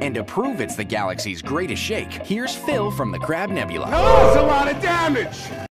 And to prove it's the galaxy's greatest shake, here's Phil from the Crab Nebula. Oh, that's a lot of damage!